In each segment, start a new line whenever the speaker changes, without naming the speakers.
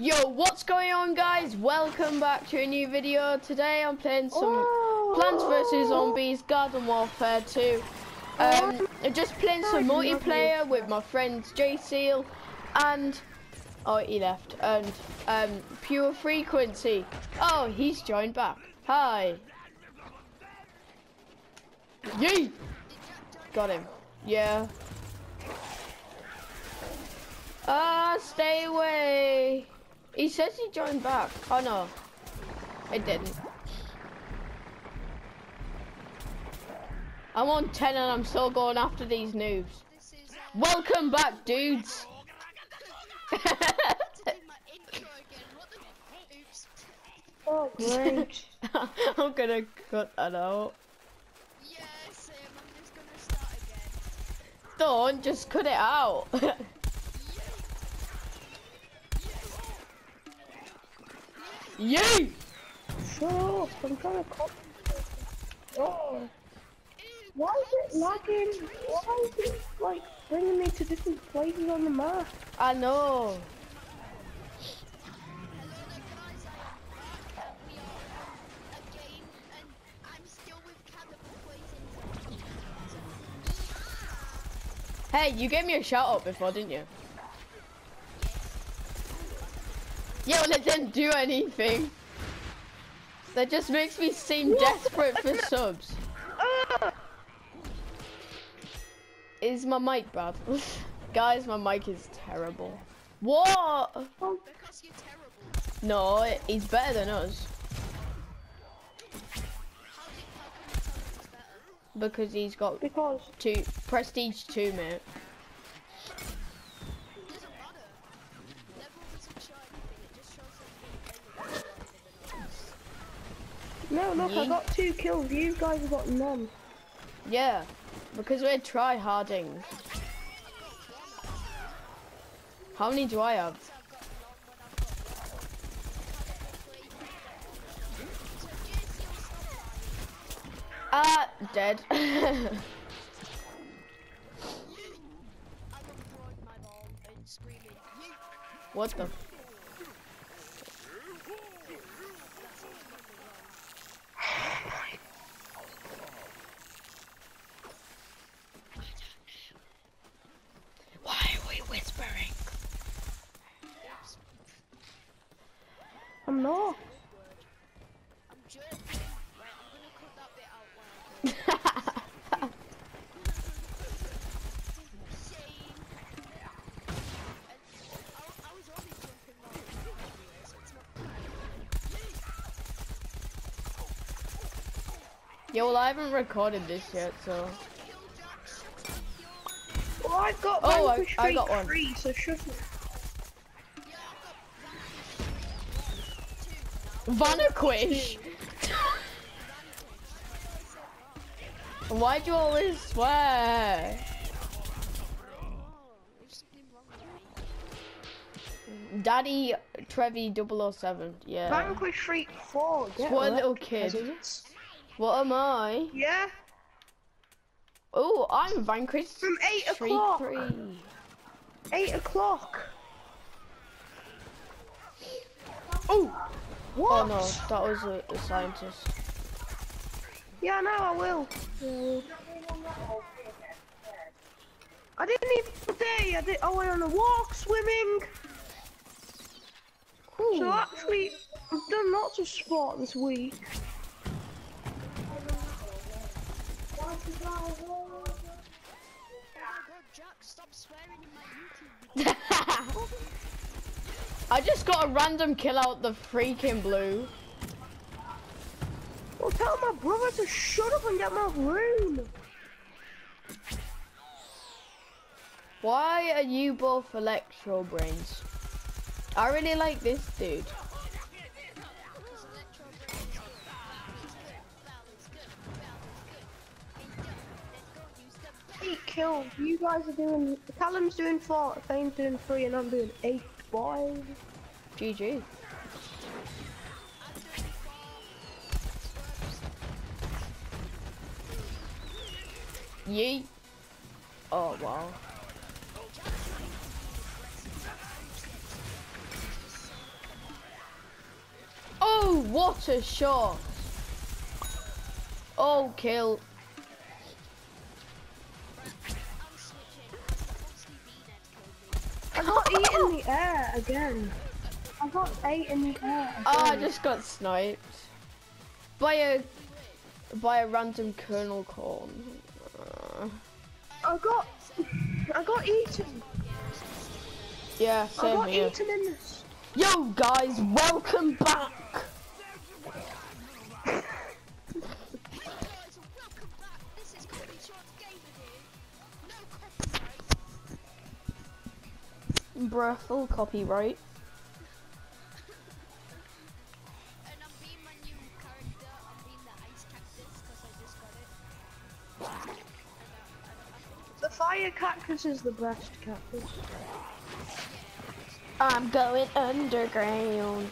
Yo, what's going on guys? Welcome back to a new video. Today I'm playing some
Oh.
Plants vs Zombies Garden Warfare 2. Um, I'm just playing some
Oh,
multiplayer with my friends Jayseal and oh he left and um Pure Frequency. Oh, he's joined back. Hi. Yee. Got him. Yeah. Ah, stay away. He says he joined back. Oh no, it didn't. I'm on 10 and I'm still going after these noobs. Welcome back, dudes.
doing my intro again. What the? Oops.
Oh, great.
I'm gonna cut that out.
Yeah, Sam. I'm just gonna start again.
Don't just cut it out. Yay!
Shut up. I'm trying to copy. Oh. Why is it lagging? Why is it like bringing me to different places on the map?
I know.
Hello there, guys. I am we are a game, and I'm still with Cannibal Poison.
Hey, you gave me a shout out before, didn't you? Yeah, well, it didn't do anything. That just makes me seem desperate for subs.
Ah!
Is my mic bad? Guys, my mic is terrible. What?
Oh,
Because you're terrible.
No, he's better than us.
How did how can you tell this is better?
Because he's got
because
two prestige two, mate.
Doesn't matter. Level doesn't show anything. It just shows that you're better than us.
No, look, I got two kills. You guys have got none.
Yeah, because we're try harding. How many do I have? Ah, dead.
what got throwing my ball and screaming. You.
what the? Why are we whispering?
I'm not.
I'm joking. Right, I'm gonna cut that bit out. Wow. Shame. And I, I was only jumping on the anyway, so it's not bad.
Yeah, well, I haven't recorded this yet, so.
I've got
Oh, I-
Vanquish
I
Freak
got one.
free, so shut up.
Yeah, I've got
Vanquish! Why do you always swear?
There's something wrong with me.
Daddy Trevi 007, yeah.
Vanquish Freak 4. Get
What a little kid. What am I?
Yeah,
Oh, I'm Vanquish
from 8 o'clock.
3.
8 o'clock. Oh! oh what?
Oh no, that was a, a scientist.
Yeah, no, I will. I didn't even day. I did. I went on a walk, swimming. Cool. So actually, I've done lots of sport this week.
Oh my god, Jack, stop swearing in my YouTube.
I just got a random kill out the freaking blue.
Well, tell my brother to shut up and get my room.
Why are you both electro brains? I really like this dude.
Kills. You guys are doing. Callum's doing four. Fane's doing three, and I'm doing eight. Boys.
GG. Yeet. Oh wow. Oh, what a shot! Oh, kill.
Eight in the air again. I got eight in the air. Again.
Oh, I just got sniped by a by a random Colonel Corn. Uh,
I got, I got eaten.
yeah,
I
same
got
here.
eaten in this.
Yo, guys, welcome back.
And, uh, I think
The fire cactus is the best cactus.
I'm going underground.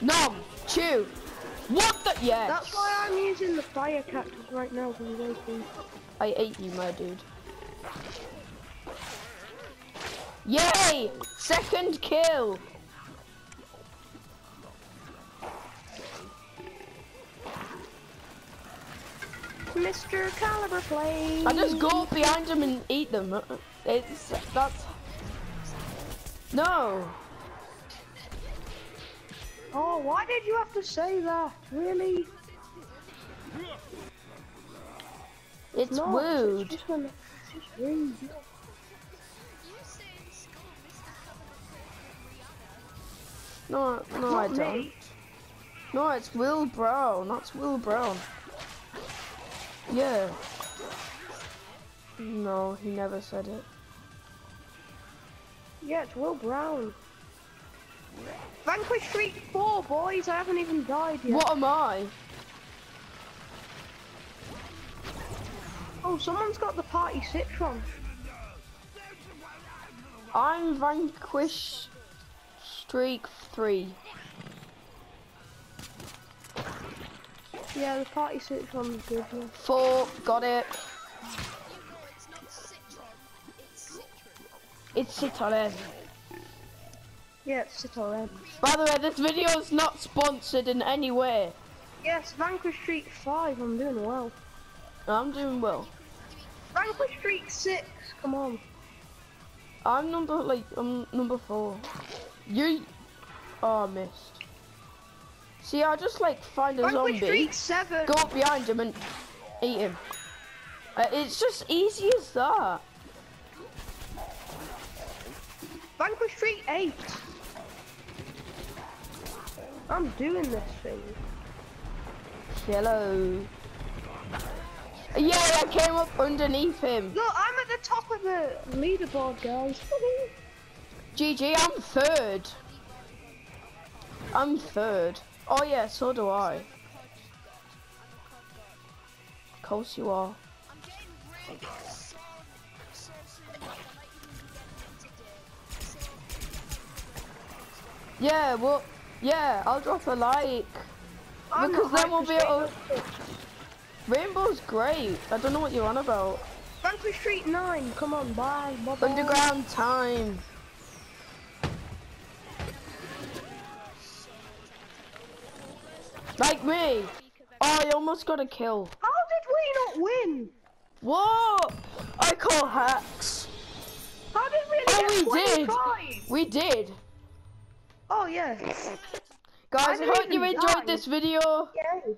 Nom, chew. What the? Yes.
That's why I'm using the fire cactus right now for the.
I ate you, my dude. Yay! Second kill.
Mr. Caliber play.
I just go up behind them and eat them. Uh, it's that's no.
Oh, why did you have to say that? Really?
It's
No,
rude.
It's just, it's just rude.
No, no, I
Not
don't. No, it's Will Brown. That's Will Brown. Yeah. No, he never said it.
Yeah, it's Will Brown. Vanquish Streak 4, boys. I haven't even died yet.
What am I?
Oh, someone's got the party citron.
I'm Vanquish Streak 3.
Yeah, the party citron's good. Yeah.
4, got it.
It's not citron. It's citron.
It's Citron.
Yeah, it's citron.
By the way, this video is not sponsored in any way.
Yes, Vanquish Streak 5. I'm doing well.
I'm doing well.
Vanquish Streak 6. Come on.
I'm number, like, I'm number 4. You... Oh, I missed. See, I'll just, like, find a zombie.
7.
go up behind him and eat him. Uh, it's just easy as that.
Vanquish Streak 8. I'm doing this thing.
Hello. Yeah, I came up underneath him.
Look, I'm at the top of the leaderboard, guys.
GG, I'm third. I'm third. Oh yeah, so do I. Of course you are. Yeah, well, yeah, I'll drop a like.
I'm
Because then we'll be able- Rainbow's great. I don't know what you're on about.
Vanquish Streak 9. Come on, bye. Bye bye.
Underground time. Like me. Oh, I almost got a kill.
How did we not win?
What? I call hacks.
How did we
Oh,
only
we did.
25?
We did.
Oh, yeah.
Guys, I
didn't
hope you enjoyed
die.
this video.
Yay.